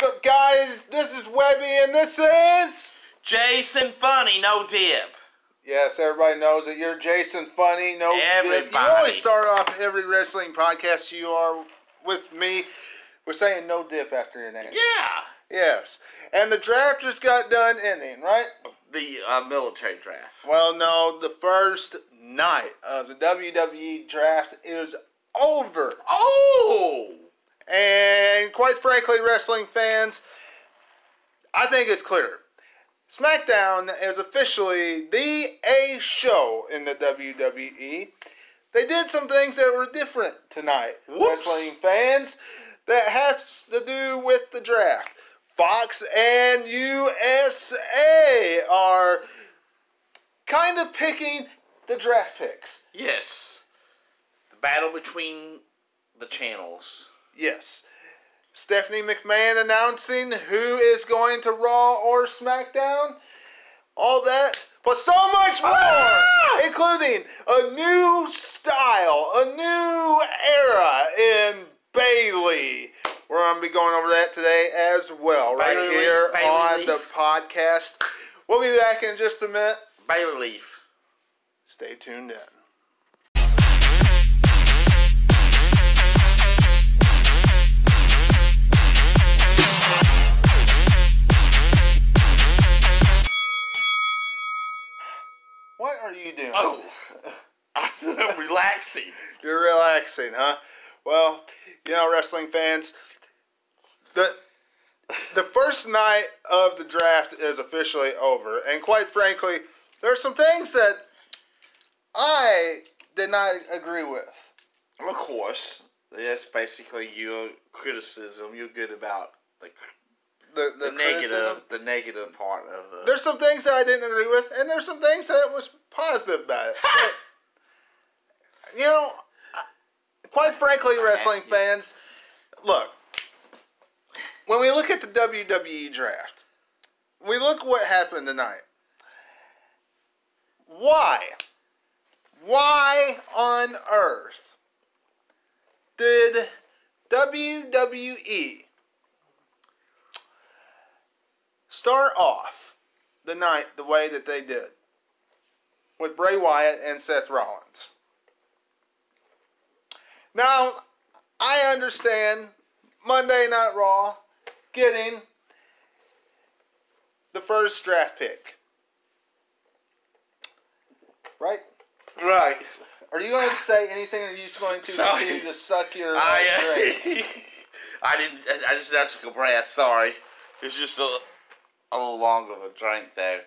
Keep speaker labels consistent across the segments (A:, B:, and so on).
A: What's up, guys? This is Webby, and this is.
B: Jason Funny, no dip.
A: Yes, everybody knows that you're Jason Funny. No, dip.
B: Everybody.
A: You always start off every wrestling podcast you are with me with saying no dip after your name.
B: Yeah.
A: Yes, and the draft just got done ending, right?
B: The uh, military draft.
A: Well, no, the first night of the WWE draft is over.
B: Oh!
A: And quite frankly, wrestling fans, I think it's clear. SmackDown is officially the A show in the WWE. They did some things that were different tonight,
B: Whoops.
A: wrestling fans, that has to do with the draft. Fox and USA are kind of picking the draft picks.
B: Yes. The battle between the channels.
A: Yes. Stephanie McMahon announcing who is going to Raw or SmackDown. All that, but so much more,
B: Ah!
A: including a new style, a new era in Bayley. We're going to be going over that today as well, right
B: Bailey
A: here
B: Bailey
A: on
B: Leaf.
A: the podcast. We'll be back in just a minute.
B: Bailey Leaf.
A: Stay tuned in. What are you doing?
B: Oh. I'm relaxing.
A: You're relaxing, huh? Well, you know, wrestling fans, the the first night of the draft is officially over, and quite frankly, there are some things that I did not agree with.
B: Of course. That's basically your criticism. You're good about the,
A: The,
B: the,
A: the,
B: negative the negative part of the
A: There's some things that I didn't agree with, and there's some things that was positive about it. But, you know, quite frankly, wrestling fans, look, when we look at the WWE draft, we look what happened tonight. Why? Why on earth did WWE start off the night the way that they did with Bray Wyatt and Seth Rollins. Now, I understand Monday Night Raw getting the first draft pick. Right?
B: Right.
A: Are you going to say anything or are you just going to
B: Sorry.
A: continue to suck your
B: I uh, I didn't. I- just I took a breath. Sorry, it's just a little long of a drink there.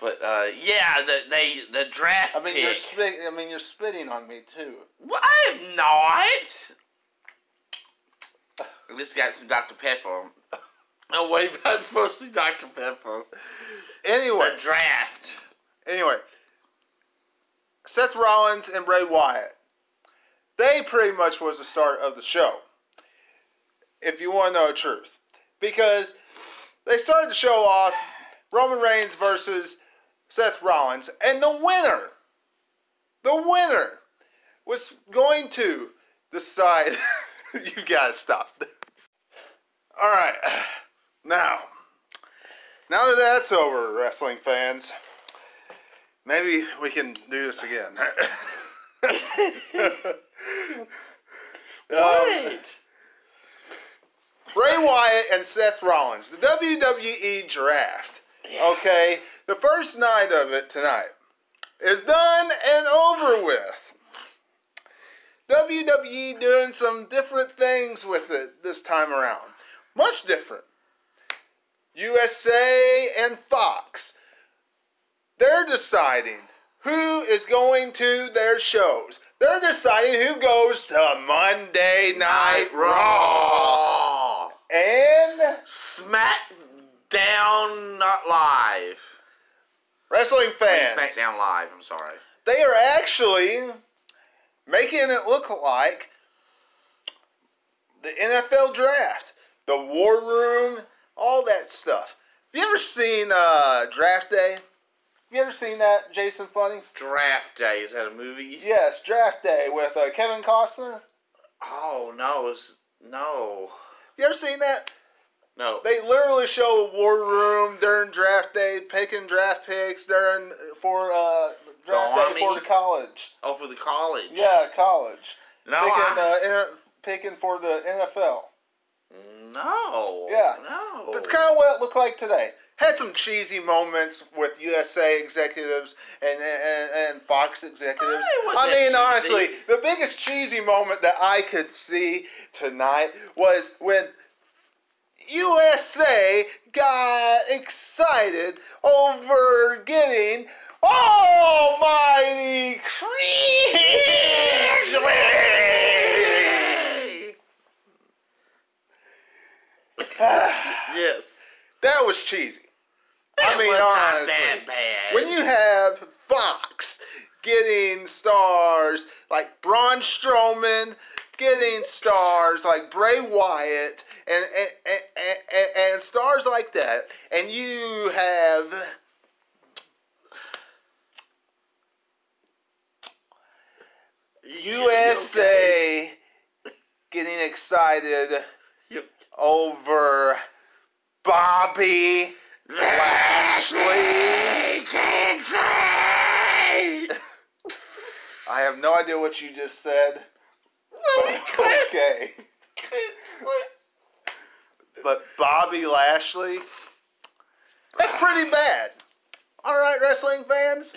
B: But uh, yeah, the they the draft
A: I mean,
B: pick.
A: you're spit, I mean, you're spitting on me too.
B: Well, I am not. At least got some Dr Pepper. Oh wait, but it's mostly Dr Pepper.
A: Anyway,
B: The draft.
A: Anyway, Seth Rollins and Bray Wyatt, they pretty much was the start of the show. If you want to know the truth, because they started to show off Roman Reigns versus Seth Rollins, and the winner, the winner, was going to decide. you gotta stop. All right, now, now that that's over, wrestling fans. Maybe we can do this again. Um,
B: What?
A: Bray Wyatt and Seth Rollins, the WWE draft. Okay, the first night of it tonight is done and over with. WWE doing some different things with it this time around. Much different. USA and Fox, they're deciding who is going to their shows. They're deciding who goes to Monday Night Raw. And
B: SmackDown not live.
A: wrestling fans,
B: SmackDown live. I'm sorry.
A: they are actually making it look like the NFL draft, the war room, all that stuff. Have you ever seen uh, Draft Day? Have You ever seen that, Jason Funny?
B: Draft Day is that a movie?
A: Yes, Draft Day with uh, Kevin Costner.
B: Oh no, it's no.
A: You ever seen that?
B: No.
A: They literally show a war room during draft day, picking draft picks during for uh, draft
B: The
A: day for the college.
B: oh, for the college.
A: Yeah, college.
B: No.
A: picking,
B: I,
A: uh, picking for the NFL.
B: no.
A: Yeah.
B: No.
A: That's kind of what it looked like today. Had some cheesy moments with USA executives and and, and Fox executives. I
B: that
A: mean, honestly, the biggest cheesy moment that I could see tonight was when USA got excited over getting Almighty Creed.
B: yes.
A: that was cheesy. I mean, honestly, when you have Fox getting stars like Braun Strowman, getting stars like Bray Wyatt, and and, and, and, and stars like that, and you have USA getting excited over Bobby Lashley. I have no idea what you just said. okay. But Bobby Lashley, that's pretty bad. All right, wrestling fans.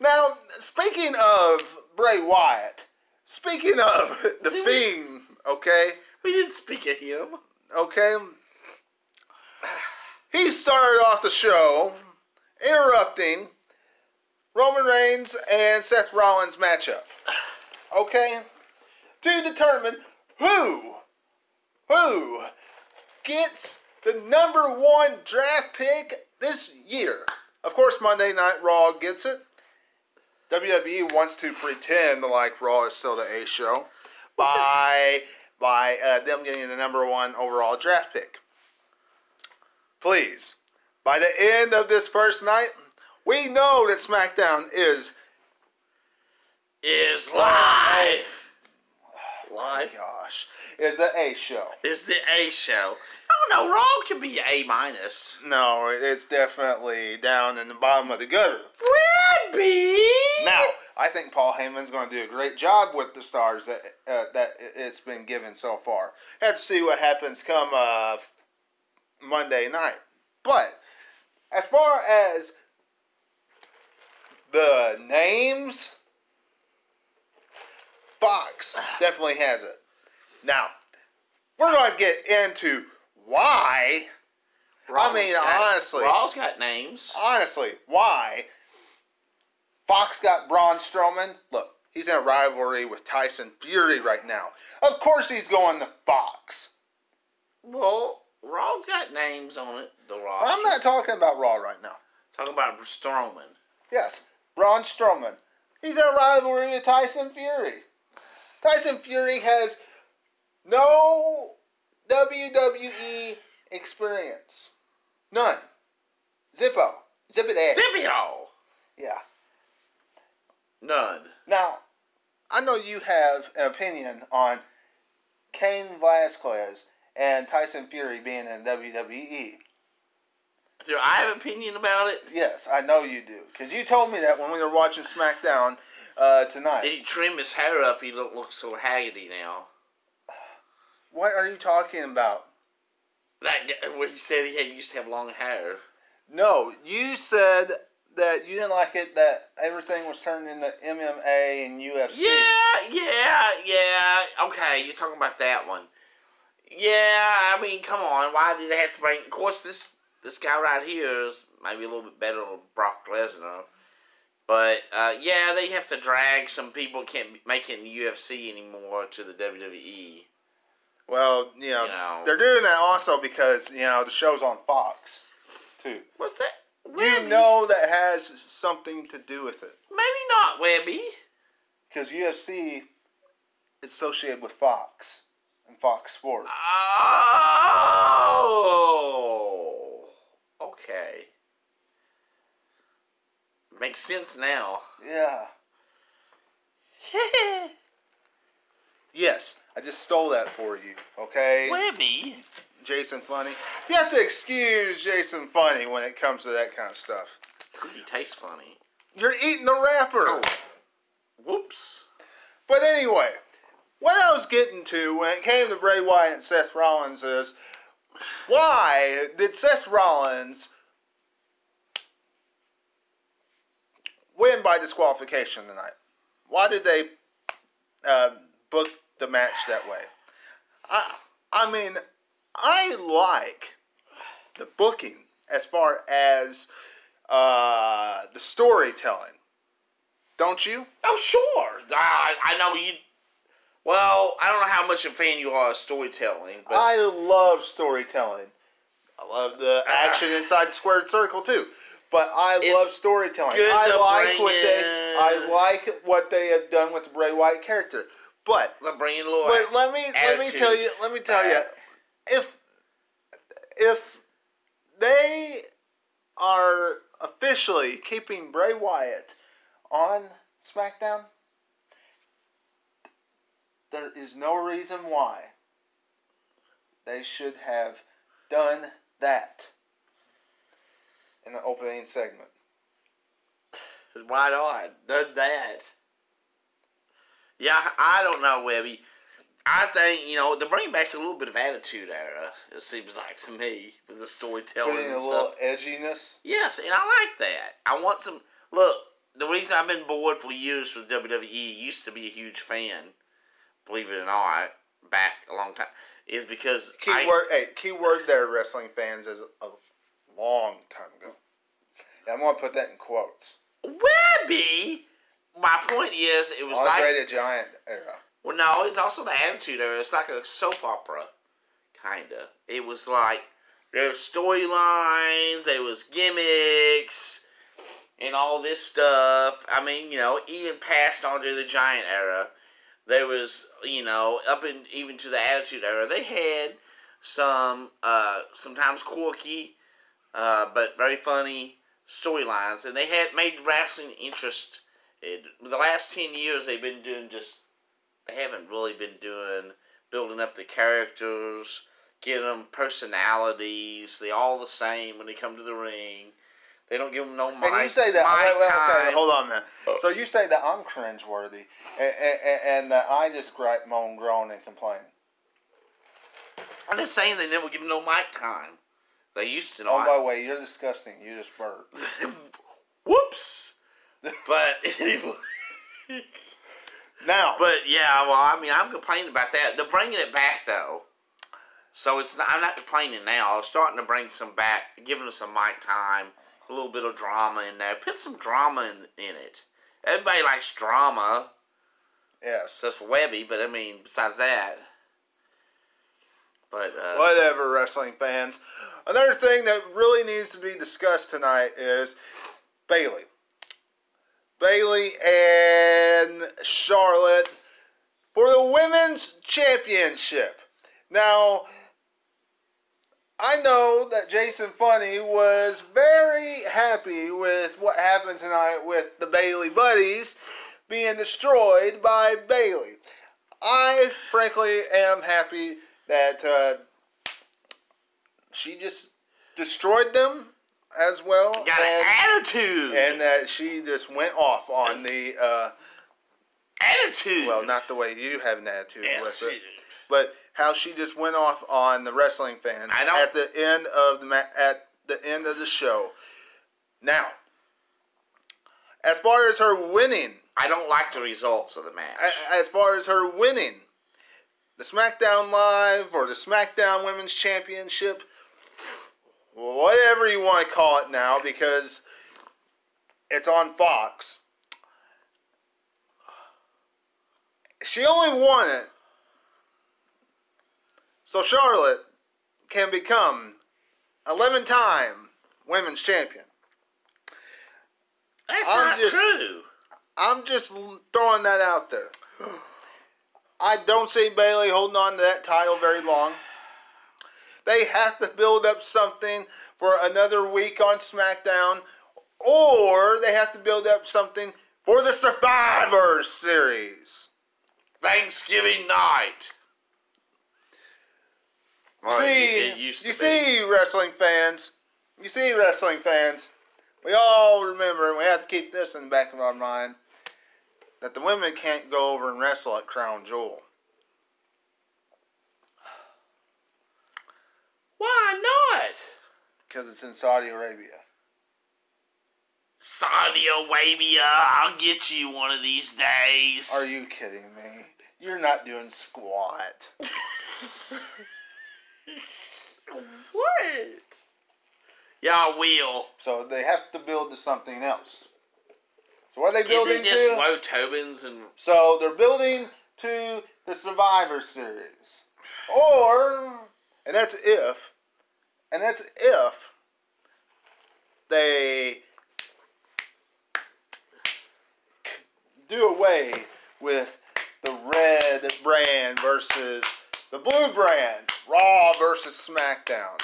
A: Now, speaking of Bray Wyatt, speaking of the
B: Did we-
A: okay,
B: We didn't speak of him.
A: okay, he started off the show interrupting Roman Reigns and Seth Rollins matchup. Okay, to determine who, who gets the number one draft pick this year. Of course, Monday Night Raw gets it. WWE wants to pretend like Raw is still the A show by by uh, them getting the number one overall draft pick. Please, by the end of this first night, we know that SmackDown is
B: Is live.
A: oh
B: Live
A: gosh is the A show.
B: is the A show. Oh no, Raw can be A minus.
A: No, it's definitely down in the bottom of the gutter.
B: Would be.
A: Now, I think Paul Heyman's going to do a great job with the stars that uh, that it's been given so far. Have to see what happens come uh, Monday night. But as far as the names, Fox definitely has it. Now, we're going to get into why. I mean,
B: got-
A: honestly.
B: Raw's got names.
A: honestly, why Fox got Braun Strowman? Look, he's in a rivalry with Tyson Fury right now. Of course, he's going to Fox.
B: Well, Raw's got names on it. The Raw.
A: I'm not talking about Raw right now.
B: talking about Strowman.
A: Yes, Braun Strowman. He's a rivalry with Tyson Fury. Tyson Fury has no WWE experience. None. Zippo. Zip it ass.
B: Zip it all.
A: Yeah.
B: None.
A: Now, I know you have an opinion on Cain Velasquez and Tyson Fury being in WWE.
B: Do I have an opinion about it?
A: Yes, I know you do. Because you told me that when we were watching SmackDown uh, tonight.
B: Did he trim his hair up? He don't look so haggity now.
A: What are you talking about?
B: That well, he said he had used to have long hair.
A: No, you said that you didn't like it that everything was turned into MMA and UFC.
B: Yeah, yeah, yeah. Okay, you're talking about that one. Yeah, I mean, come on. Why do they have to bring? Of course, this this guy right here is maybe a little bit better than Brock Lesnar. But uh, yeah, they have to drag some people can't make it in the UFC anymore to the. WWE.
A: Well, you know,
B: You know.
A: they're doing that also because, you know, the show's on Fox, too.
B: What's that?
A: You know that has something to do with it.
B: Maybe not Webby.
A: Because UFC is associated with Fox and Fox Sports.
B: Oh, okay. Makes sense now.
A: yeah. Yes, I just stole that for you, okay?
B: Webby.
A: Jason Funny. You have to excuse Jason Funny when it comes to that kind of stuff.
B: Cookie tastes funny.
A: You're eating the wrapper.
B: Oh. Whoops.
A: But anyway, what I was getting to when it came to Bray Wyatt and Seth Rollins is why did Seth Rollins win by disqualification tonight? Why did they uh, book the match that way? I, I mean, I like the booking as far as uh, the storytelling. Don't you?
B: Oh, sure. I, I know you. Well, I don't know how much a fan you are of storytelling, but
A: I love storytelling. I love the ah. action inside squared circle too. But I love storytelling. I like what they I like what they have done with the Bray Wyatt character. But
B: let bring in a
A: but let me let me tell you let me tell you if if they are officially keeping Bray Wyatt on SmackDown, there is no reason why they should have done that in the opening segment.
B: Why not? Done that. Yeah, I don't know, Webby. I think, you know, they're bringing back a little bit of attitude era, it seems like to me, with the storytelling
A: Putting
B: and
A: a
B: stuff.
A: little edginess.
B: Yes, and I like that. I want some. Look, the reason I've been bored for years with WWE, used to be a huge fan, believe it or not, back a long time, is because
A: Key
B: I,
A: word, hey, key word there, wrestling fans, is a long time ago. And I'm gonna put that in quotes.
B: Webby. My point is, it was like
A: Andre the Giant era.
B: Well, no, it's also the attitude era. It's like a soap opera, kinda. It was like there was storylines, there was gimmicks, and all this stuff. I mean, you know, even past Andre the Giant era, there was, you know, up in even to the Attitude era, they had some uh, sometimes quirky, uh, but very funny storylines, and they had made wrestling interest. It, the last ten years, they've been doing just they haven't really been doing building up the characters, giving them personalities. They all the same when they come to the ring. They don't give them no mic.
A: And you say that.
B: mic
A: wait, wait, okay, hold on man. Uh, so you say that I'm cringeworthy, and, and, and that I just gripe, moan, groan, and complain.
B: I'm just saying they never give them no mic time. They used to
A: Oh,
B: not.
A: by the way, you're disgusting. You just burped.
B: Whoops. But anyway.
A: Now,
B: But yeah, well, I mean, I'm complaining about that. They're bringing it back though, so it's not. I'm not complaining now. I'm starting to bring some back, giving us some mic time, a little bit of drama in there. Put some drama in in it. Everybody likes drama,
A: yes.
B: except for Webby. But I mean, besides that, but uh,
A: Whatever, wrestling fans. Another thing that really needs to be discussed tonight is Bayley. Bayley and Charlotte for the women's championship. Now, I know that Jason Funny was very happy with what happened tonight with the Bayley Buddies being destroyed by Bayley. I frankly am happy that uh, she just destroyed them as well,
B: got
A: and,
B: an attitude.
A: and that she just went off on the uh,
B: attitude.
A: well, not the way you have an attitude
B: Yeah,
A: with
B: she-
A: it, but how she just went off on the wrestling fans
B: I don't-
A: at the end of the at the end of the show. Now, as far as her winning,
B: I don't like the results of the match.
A: as far as her winning the SmackDown Live or the SmackDown Women's Championship, whatever you want to call it now, because it's on Fox. She only won it so Charlotte can become 11 time women's champion.
B: That's
A: I'm
B: not
A: just-
B: true.
A: I'm just throwing that out there. I don't see Bayley holding on to that title very long. They have to build up something for another week on SmackDown, or they have to build up something for the Survivor Series.
B: Thanksgiving night. Well,
A: see,
B: it, it
A: you
B: be.
A: see, wrestling fans, you see, wrestling fans, we all remember, and we have to keep this in the back of our mind, that the women can't go over and wrestle at Crown Jewel.
B: Why not?
A: Because it's in Saudi Arabia.
B: Saudi Arabia, I'll get you one of these days.
A: Are you kidding me? You're not doing squat.
B: what? Yeah, I will.
A: So they have to build to something else. So what are they
B: Is
A: building
B: it just
A: to?
B: Woe Tobin's and
A: So they're building to the Survivor Series. Or, and that's if, and that's if they do away with the red brand versus the blue brand, Raw versus SmackDown.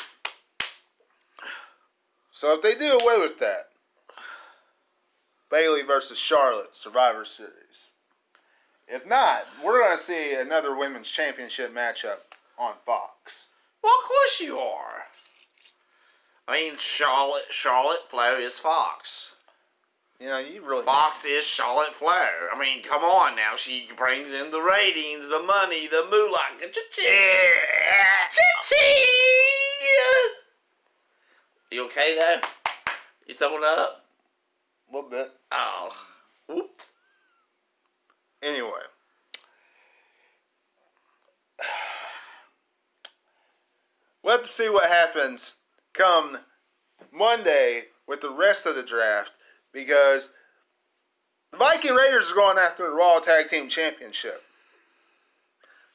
A: So if they do away with that, Bayley versus Charlotte Survivor Series. If not, we're going to see another women's championship matchup on Fox.
B: well, of course you are. I mean, Charlotte Charlotte Flair is Fox.
A: You know, you really
B: Fox is Charlotte Flair. I mean, come on now. She brings in the ratings, the money, the moolah. You okay there? You throwing up?
A: a little bit.
B: Oh. Whoop.
A: Anyway, we'll have to see what happens come Monday with the rest of the draft because the Viking Raiders are going after the Raw Tag Team Championship.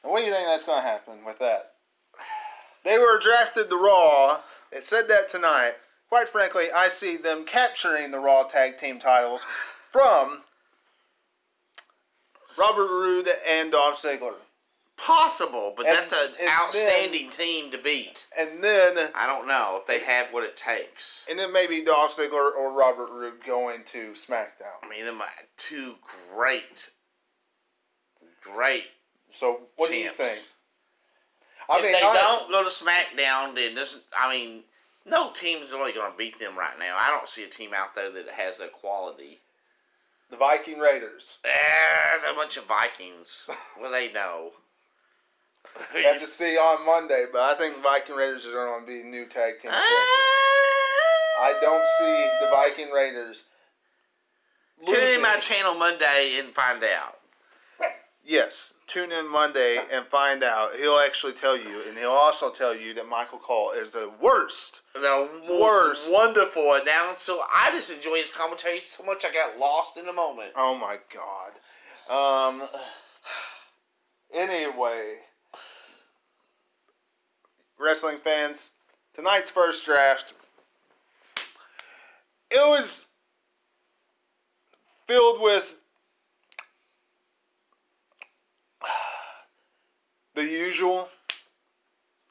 A: What do you think that's going to happen with that? They were drafted to Raw. It said that tonight. Quite frankly, I see them capturing the Raw Tag Team titles from Robert Roode and Dolph Ziggler.
B: Possible, but
A: And-
B: that's an
A: and
B: outstanding team to beat.
A: And then
B: I don't know if they have what it takes.
A: and then maybe Dolph Ziggler or Robert Roode going to SmackDown.
B: I mean, them two great, great
A: So what do you think? I
B: if
A: mean,
B: they
A: honest-
B: don't go to SmackDown, then this. I mean, no team's really going to beat them right now. I don't see a team out there that has the quality.
A: the Viking Raiders.
B: Ah, they're a bunch of Vikings. Do they know?
A: We have to see on Monday, but I think Viking Raiders are going to be new tag team champions. I don't see the Viking Raiders
B: Tune in my channel Monday and find out.
A: Yes, tune in Monday and find out. He'll actually tell you, and he'll also tell you that Michael Cole is the worst.
B: The
A: Worst.
B: wonderful announcer. I just enjoy his commentary so much I got lost in the moment.
A: Oh my god. Um. Anyway, wrestling fans, tonight's first draft. It was filled with the usual.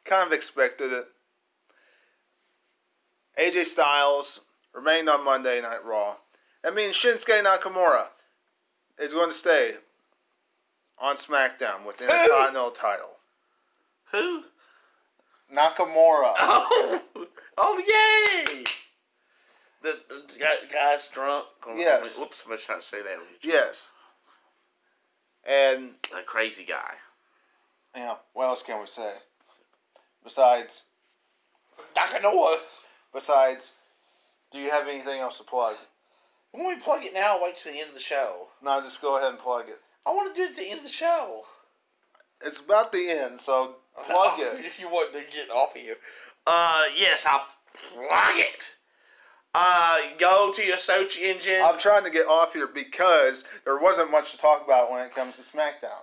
A: Kind of expected it. AJ Styles remained on Monday Night Raw. That means Shinsuke Nakamura is going to stay on SmackDown with the Intercontinental title.
B: Who?
A: Nakamura.
B: Oh, oh yay! The, the guy's drunk.
A: Oh, yes.
B: Whoops, I was trying to say that.
A: Yes. And,
B: A crazy guy.
A: you know, what else can we say? Besides,
B: Nakamura.
A: besides, do you have anything else to plug?
B: When we plug it now, wait till the end of the show.
A: No, just go ahead and plug it.
B: I want to do it at the end of the show.
A: It's about the end, so plug
B: Oh,
A: it.
B: If you want to get off of here. Uh, yes, I'll plug it. Uh, go to your search engine.
A: I'm trying to get off here because there wasn't much to talk about when it comes to SmackDown.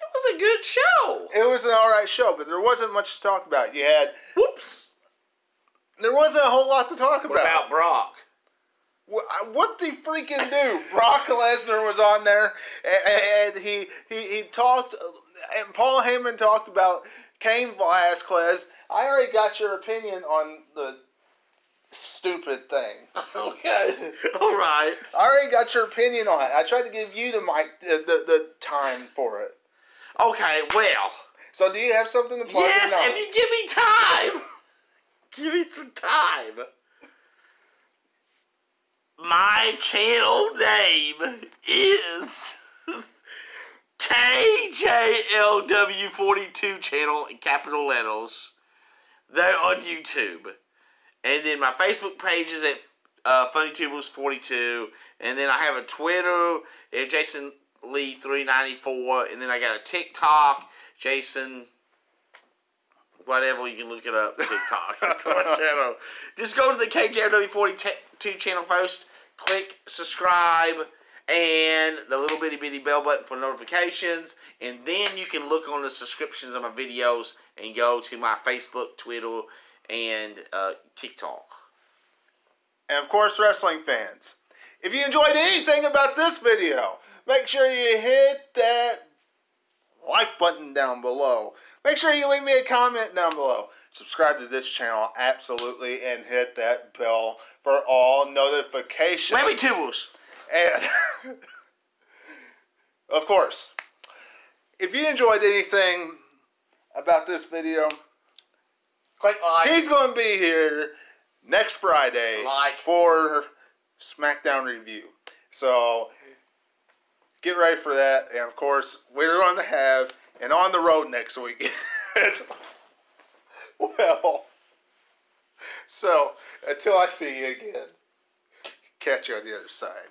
B: it was a good show.
A: It was an alright show, but there wasn't much to talk about. You had,
B: Whoops.
A: there wasn't a whole lot to talk
B: What
A: about.
B: about Brock?
A: What, what did he freaking do? Brock Lesnar was on there, and, and he, he he talked, and Paul Heyman talked about Cain Velasquez. I already got your opinion on the stupid thing.
B: Okay. All right.
A: I already got your opinion on it. I tried to give you the mic, the, the, the time for it.
B: Okay, well,
A: So do you have something to plug?
B: Yes, if you give me time. give me some time. My channel name is KJLW42 channel in capital letters. They're on YouTube. And then my Facebook page is at uh, FunnyTubers42. And then I have a Twitter at Jason Lee 394. And then I got a TikTok, Jason whatever you can look it up TikTok. That's my channel. Just go to the KJW42 channel post, click subscribe, and the little bitty bitty bell button for notifications, and then you can look on the subscriptions of my videos and go to my Facebook, Twitter, and uh, TikTok.
A: And of course, wrestling fans, if you enjoyed anything about this video, make sure you hit that like button down below. Make sure you leave me a comment down below. Subscribe to this channel, absolutely, and hit that bell for all notifications.
B: Maybe tubers.
A: And of course, if you enjoyed anything about this video,
B: Click like.
A: he's going to be here next Friday
B: Like.
A: for SmackDown review. So get ready for that. And of course, we're going to have an on the road next week. well, so until I see you again, catch you on the other side.